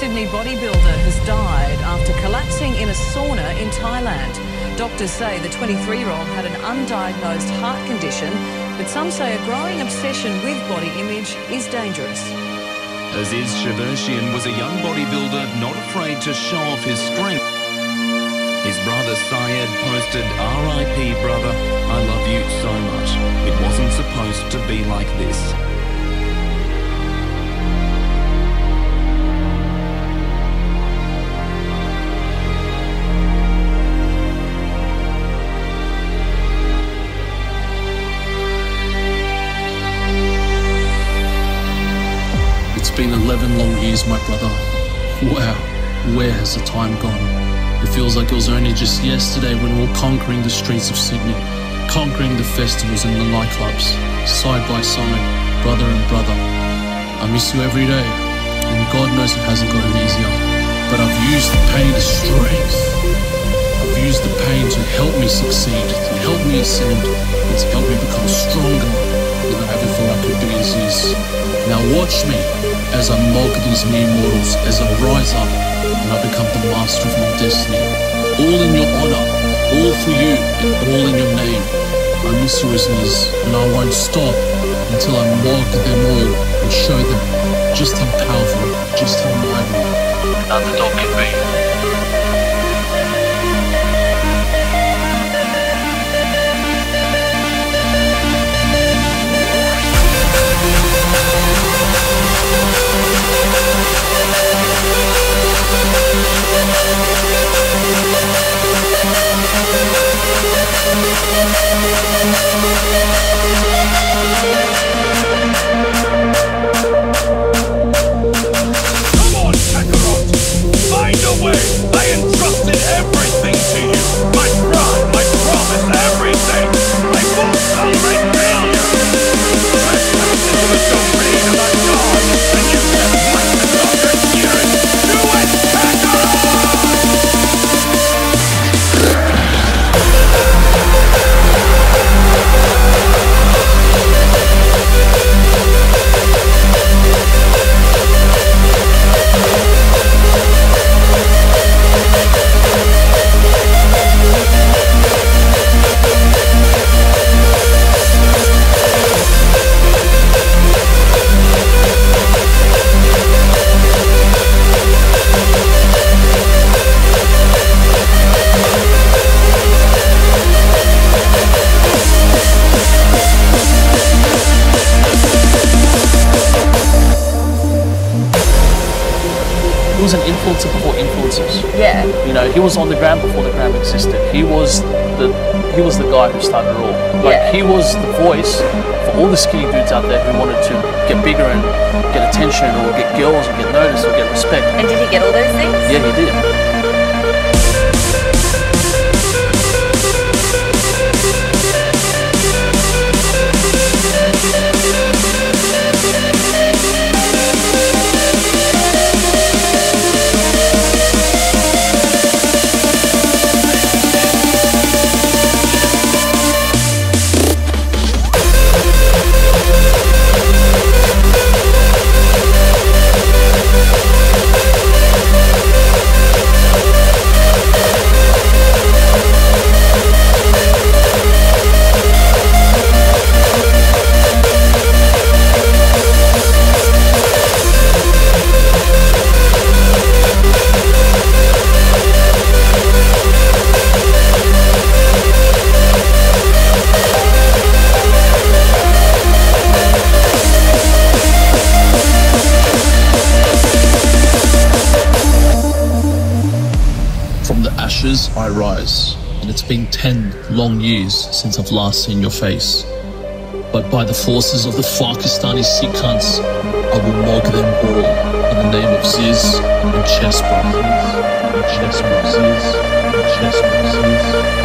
Sydney bodybuilder has died after collapsing in a sauna in Thailand. Doctors say the 23-year-old had an undiagnosed heart condition, but some say a growing obsession with body image is dangerous. Aziz Shavershian was a young bodybuilder not afraid to show off his strength. His brother Syed posted, RIP brother, I love you so much. It wasn't supposed to be like this. Been 11 long years, my brother. Wow, where has the time gone? It feels like it was only just yesterday when we were conquering the streets of Sydney, conquering the festivals and the nightclubs, side by side, brother and brother. I miss you every day, and God knows it hasn't gotten easier. But I've used the pain as strength. I've used the pain to help me succeed, to help me ascend, and to help me become stronger Is. Now watch me as I mock these mere mortals, as I rise up and I become the master of my destiny. All in your honor, all for you, and all in your name. I miss you Zyzz, and I won't stop until I mock them all and show them just how powerful, just how mighty an underdog can be. Was an influencer before influencers. Yeah. You know, he was on the gram before the gram existed. He was the he was the guy who started it all. Like Yeah. he was the voice for all the skinny dudes out there who wanted to get bigger and get attention or get girls or get noticed or get respect. And did he get all those things? Yeah, he did. I rise, and it's been ten long years since I've last seen your face. But by the forces of the Pakistani Sikh cunts, I will mog them all in the name of Zyzz and Chestbrah. And Chestbrah, Zyzz Chestbrah, Zyzz.